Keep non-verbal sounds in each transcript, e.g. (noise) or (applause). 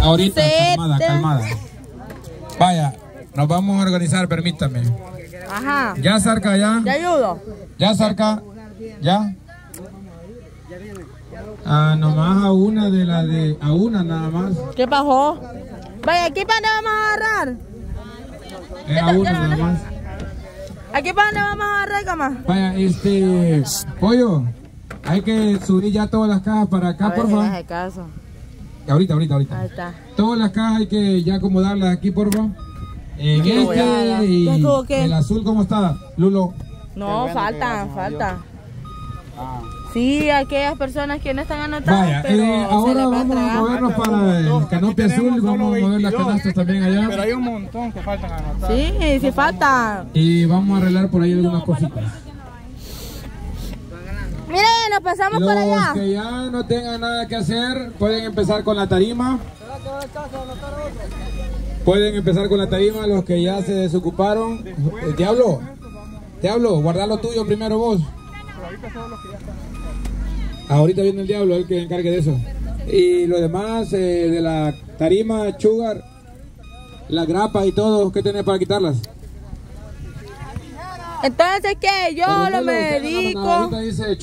Ahorita, calmada, calmada. Vaya, nos vamos a organizar, permítame. Ajá. Ya, Sarca, ya. ¿Te ayudo? Ya, Sarca. Ya. Ah, nomás a una de la de. A una nada más. ¿Qué pasó? Vaya, ¿aquí para dónde vamos a agarrar? Eh, a una nada más. ¿Aquí para dónde vamos a agarrar, cama? Vaya, este. Pollo. Hay que subir ya todas las cajas para acá, por favor. Ahorita, ahorita, ahorita. Ahí está. Todas las cajas hay que ya acomodarlas aquí, por favor. En voy a dar. este y el azul, ¿cómo está, Lulo? No, falta, falta. Sí, aquellas personas que no están anotadas, Vaya, pero eh, se ahora les va a vamos a movernos para el canopio azul, vamos a mover las canastas también Pero allá hay un montón que faltan anotar. Sí, sí falta. y vamos a arreglar por ahí algunas cositas. Miren, nos pasamos por Los allá. que ya no tengan nada que hacer pueden empezar con la tarima. Pueden empezar con la tarima los que ya se desocuparon. Eh, Diablo, Diablo, guarda lo tuyo primero vos. Ahorita viene el diablo, el que encargue de eso. Y lo demás eh, de la tarima, chugar, la grapa y todo, ¿qué tenés para quitarlas? Entonces, ¿qué? Yo lo me dedico dice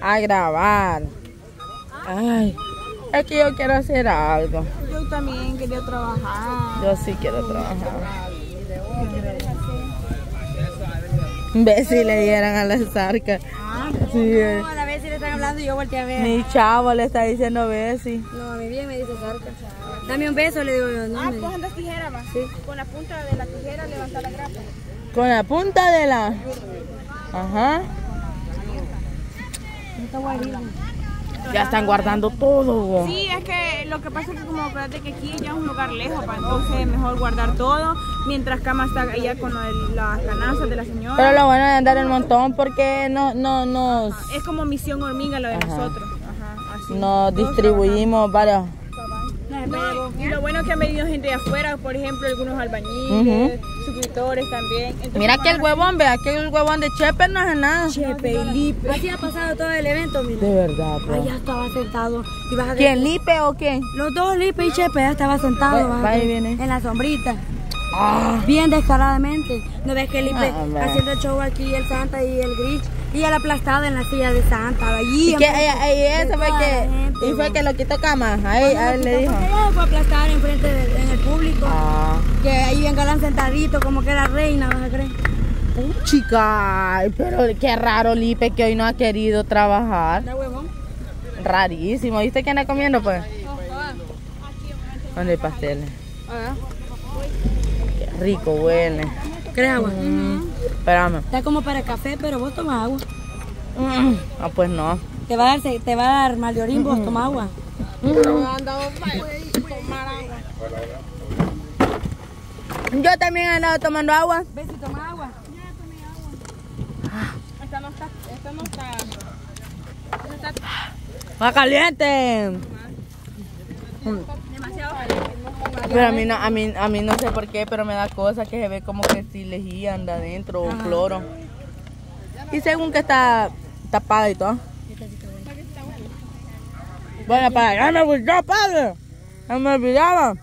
a grabar. Ay, es que yo quiero hacer algo. Yo también quería trabajar. Yo sí quiero trabajar. Ve si le dieran a la zarca. Sí, eh. No, a la vez si le están hablando y yo volteé a ver. mi chavo le está diciendo Bessie. No, a mí bien me dice Sarca. Dame un beso, le digo yo. No, Ah, me- pues andas tijera más. Con la punta de la tijera levanta la grapa. Con la punta de la. Ajá. Ya están guardando todo. Sí, es que lo que pasa es que como acuérdate que aquí ya es un lugar lejos, pa, entonces es mejor guardar todo mientras Cama está allá con las canastas de la señora. Pero lo bueno de andar el montón porque no, no nos, Es como misión hormiga lo de nosotros. Ajá, así. nos distribuimos varios. No, y lo bueno es que han venido gente de afuera, por ejemplo, algunos albañiles, suscriptores también. Entonces, Mira que el huevón, ve, aquí el huevón de Chepe no hace nada. Chepe, Lipe. Así ha pasado todo el evento, mira. De verdad, bro. Allá estaba sentado. Y vas a ver- ¿Quién, Lipe o quién? Los dos, Lipe y Chepe, ya estaba sentado. Va- y viene. En la sombrita. Bien descaradamente. ¿No ves que Lipe Ah, haciendo el show aquí, el Santa y el Grinch? Y él aplastada en la silla de Santa. Allí. Y que y de ese fue que, gente, y fue que lo quitó cama. Ahí, a él le dijo. Fue a aplastar enfrente de- en el público. Ah, Que galán sentadito, como que era reina, ¿vas a creer? chica, ay, pero qué raro Lipe que hoy no ha querido trabajar. ¿Da huevón? Rarísimo. ¿Viste qué anda comiendo pues? ¿Dónde hay pasteles? Qué rico huele. ¿Crees agua? Espérame. Está como para café, pero vos tomas agua. Mm, Ah, pues no. Te va a dar, te va a dar mal de orín, vos toma agua. Yo también he andado tomando agua. ¿Ves si toma agua? Esta no está, esta no está. ¡Va caliente! Pero a mí, no, a, mí, a mí no sé por qué, pero me da cosa que se ve como que si lejía anda adentro o cloro. Y según que está tapada y todo. Bueno, para ya me olvidó, padre. Ya me olvidaba.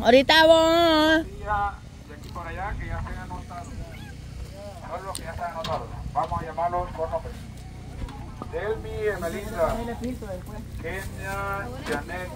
Ahorita vos. de aquí para allá que ya estén anotados. Todos los que ya están anotados. Vamos a llamarlos por nombre. Delmi, Emelisa, Kenia, Janet,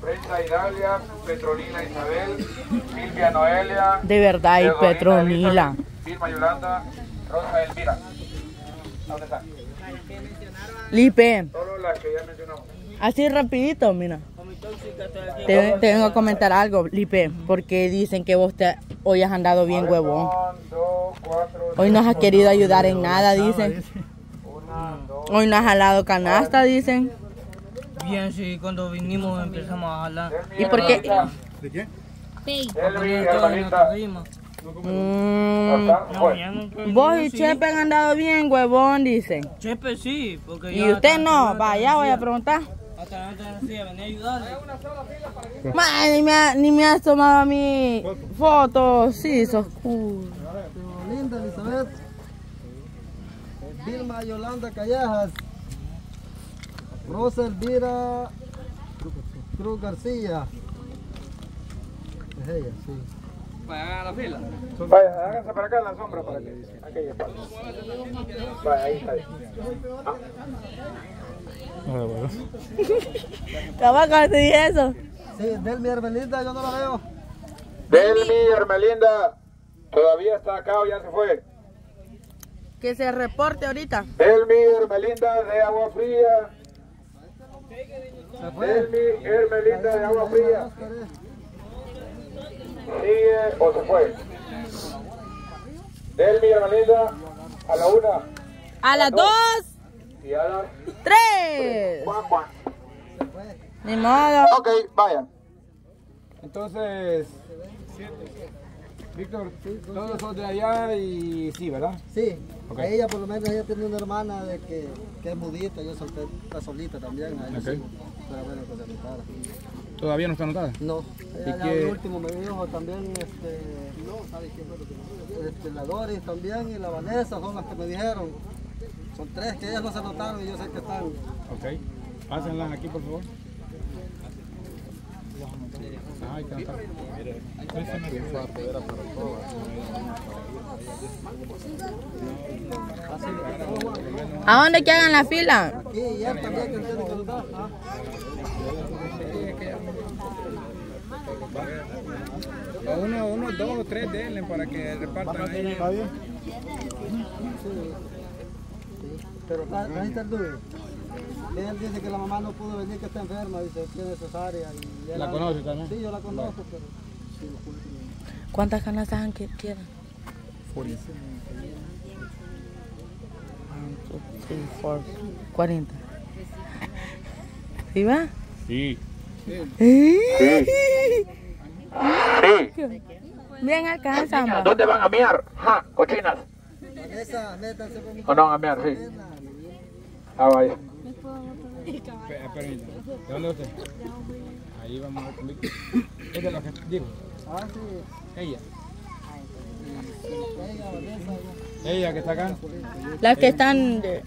Brenda Idalia, Petronila Isabel, Silvia Noelia, De verdad, y Petronila. Vilma Yolanda, Rosa Elvira. ¿Dónde están? Lipe, Solo las que ya mencionamos. así rapidito, mira. Te, te vengo a comentar algo, Lipe, porque dicen que vos te, hoy has andado bien huevón. Un, dos, cuatro, Hoy no has querido ayudar en nada, dicen. Hoy no has jalado canasta, dicen. Bien, sí, cuando vinimos empezamos a jalar. ¿Y por qué? Hermanita. la rima. Mm, no vos y sí. Chepe han andado bien, huevón, dicen. Chepe sí, porque Y usted no, vaya, voy a preguntar. Hasta antes de decía, venía a ayudarle. Ma, ni, me, ha- ni me has tomado a mí fotos. Sí, sos cool. Vilma Yolanda Callejas. Rosa Elvira Cruz García. Es ella, sí. Para la fila. Vaya, háganse para acá en la sombra para que aquella. Vaya, ahí está. Bien. Cabal, (laughs) te dije eso. Sí, Delmi Hermelinda, yo no la veo. Delmi Hermelinda, ¿todavía está acá o ya se fue? Que se reporte ahorita. Delmi Hermelinda de Agua Fría. Delmi Hermelinda de Agua Fría. ¿Sigue o se fue? Delmi Hermelinda a la una A las dos, tres. Ni modo. Ok, vaya. Entonces, Víctor, todos son de allá y sí, ¿verdad? Sí, Ok. a ella por lo menos ella tiene una hermana de que, que es mudita, yo solté, está solita también. a ella Ok. sí. Pero bueno, que se notara. ¿Todavía no está anotada? No, ¿Y el último me dijo también, este, no, ¿sabe quién fue lo que me dijo? Este, la Doris también y la Vanessa son las que me dijeron. Son tres que ellas no se anotaron y yo sé que están. Ok. Pásenlas aquí, por favor. Ay, está. ¿A dónde que hagan la fila? Y ella también que tiene que anotar. ¿ah? O uno, uno, dos o tres denle para que repartan ahí. ¿Está bien? Pero ah, ahí está el duro. Él dice que la mamá no pudo venir, que está enferma, dice, tiene cesárea. Y ¿La conoce también? Sí, yo la conozco, pero... ¿Cuántas canastas han que quedan? Sí, por 40. ¿Sí va? Sí. Bien alcanza. ¿Dónde van a miar? Ja, cochinas. ¿O no van a miar? Sí. Ah, vaya. Pe- Permítame. ¿De dónde usted? Ahí vamos a ver. Es de lo que digo. Ah, sí. Ella. Ella, que está acá. Las que están... de-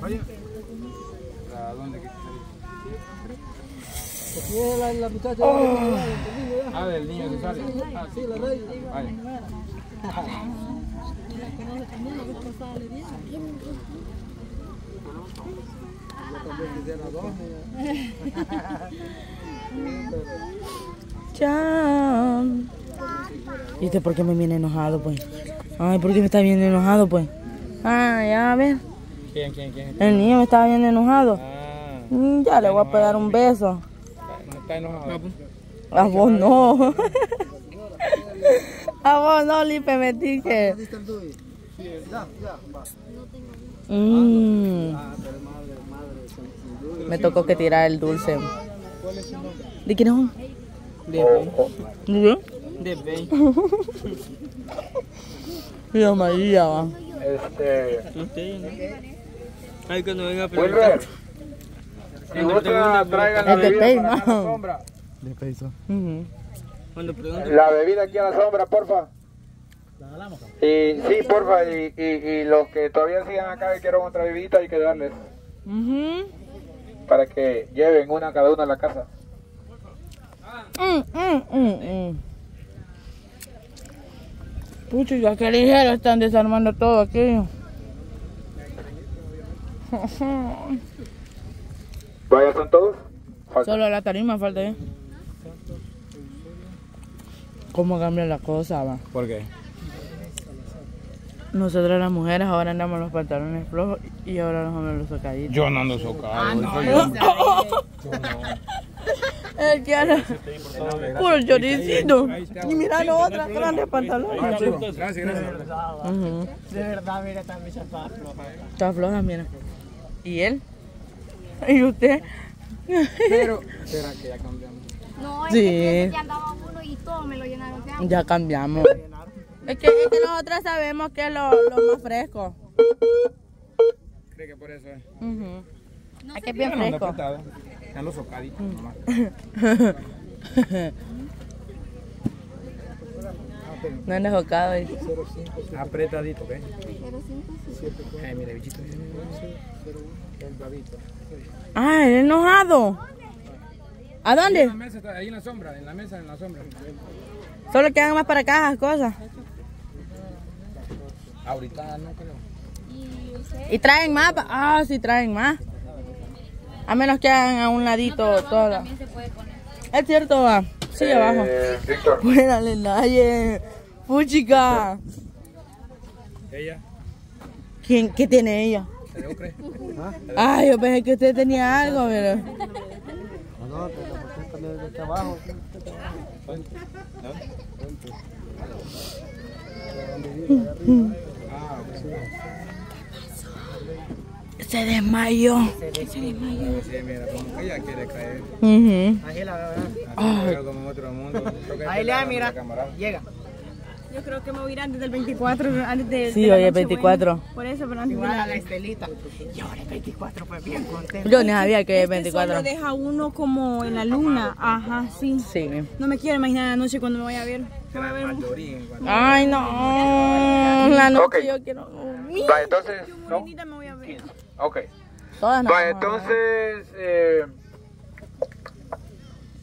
Vaya. ¿A dónde que la, la muchacha. Ah, del niño que sale. Ah, Sí, la mira. Chan. ¿Y usted por qué me viene enojado, pues? Ay, ¿por qué me está bien enojado, pues? Ah, ya, a ver. ¿Quién, quién, quién? El niño me estaba bien enojado. Ah, Ya le voy a pegar un beso. No está enojado. A vos no. (laughs) A vos no, Lipe, me dije. Mm, Ah, pero madre, madre, sin, sin Dewey. me tocó que tirar el dulce. ¿De quién es? un? De Bey. ¿De? De Bey. (laughs) Mira, María, va. Este. Usted, ¿no? Ay, cuando venga a. Si traigan la de bebida Pay, para a la ¿no? sombra. Cuando pregunte. La bebida aquí a la sombra, porfa. Y sí, porfa, y, y, y los que todavía sigan acá y quieren otra bebida hay que darles Ujú. para que lleven una cada uno a la casa. Mm, mm, mm, mm. Pucho, ya que ligero están desarmando todo aquí. (laughs) Vaya, son todos. Falta. Solo la tarima falta ya. ¿Cómo cambia la cosa, va? ¿Por qué? Nosotros las mujeres ahora andamos los pantalones flojos y ahora los hombres los socaditos. Yo no ando socado. Ah, yo. (laughs) El que anda puro choricito. Y mirando otra grande pantalones. Gracias, gracias. Ujú. De verdad, mira, también se está floja. Está floja, mira. ¿Y él? ¿Y usted? Pero, espera que ya cambiamos. No, es Sí. que ya andaba uno y todo me lo llenaron. Ya cambiamos. Es que, es que nosotros sabemos que es lo, lo más fresco. ¿Cree que por eso es? Ujú. Es que es bien no fresco. apretado. Ando socadito nomás. No han enfocado. ahí. Apretadito, ¿ok? Eh, mira, bichito. Ah, el enojado. ¿A dónde? En la mesa, ahí en la sombra, en la mesa, en la sombra. Solo quedan más para acá las cosas. Ahorita no creo. Y traen más. Ah, sí traen más. A menos que hagan a un ladito todas. Es cierto, va. Sí, abajo. Eh, Víctor, Buenale, nadie. Puchica. Ella, ¿Quién, ¿Qué tiene ella? ¿Se le ocurre? Ay, yo pensé que usted tenía algo, pero. No, no, te la pusiste de aquí abajo. Se desmayó. Sí, mira, como ella quiere caer. Ahí la veo, ¿verdad? Pero como en otro mundo. Que Ahí le da, mira. Llega. Yo creo que me voy a ir antes del 24, antes de, Sí, de hoy es Nochebuena. 24. Por eso, pero antes de Igual la... a la Estelita. Y ahora el 24 pues bien contento. Yo ni sabía que es Este 24. solo deja uno como en la luna. Ajá, sí. Sí. No me quiero imaginar la noche cuando me vaya a ver. Me voy a ver Ay, no. La noche Ok. yo quiero dormir. va, entonces, ¿no? Bonita me voy a ver. Ok. Todas no. Va, entonces, eh,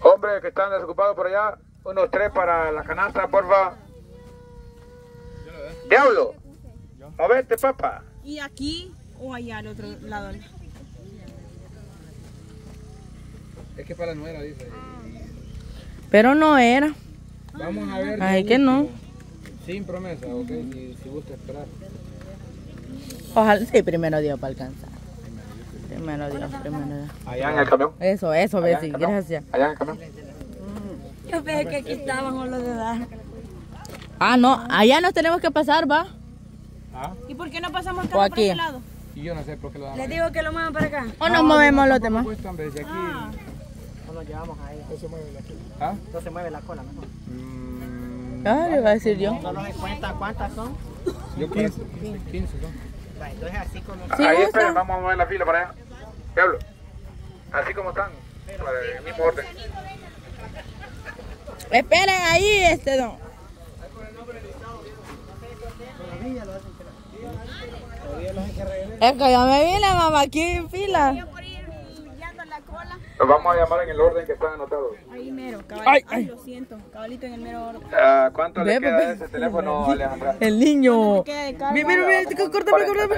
hombres que están desocupados por allá, unos tres para la canasta, porfa. Diablo, movete, papá. ¿Y aquí o allá al otro lado? Es que para la nuera, dice. Pero no era. Vamos a ver. Ay, que no. Sin promesa, ok. Si, si gusta esperar. Ojalá, sí, primero Dios para alcanzar. Primero Dios, primero Dios. Allá en el camión. Eso, eso, Bessie, gracias. Allá en el camión. Yo pensé que aquí estaban los de edad. Ah, no, allá nos tenemos que pasar, va. Ah, ¿Y por qué no pasamos acá por aquí. este lado? y yo no sé por qué lo dan. Les digo que lo muevan para acá. O nos movemos los demás. Pues, hombre, desde aquí. No nos llevamos ahí. ¿Ah? No se mueve la cola mejor. Mm, Ah, le iba a decir yo. Solo se cuenta cuántas son. yo 15. 15 son. Va, entonces así como... Sí, Ahí esperen, vamos a mover la fila para allá. Diablo. Así como están, para el mismo orden. Esperen ahí, este don. Es que yo me vine, mamá, aquí en fila. Yo por ir guiando la cola. Los vamos a llamar en el orden que están anotados. Ahí mero, cabal. Ay, Ay, ay. lo siento. Cabalito en el mero orden. Ah, ¿Cuánto Ve, le queda ese teléfono, Alejandra? El niño. Mira, mira, mira, córtame, córtame.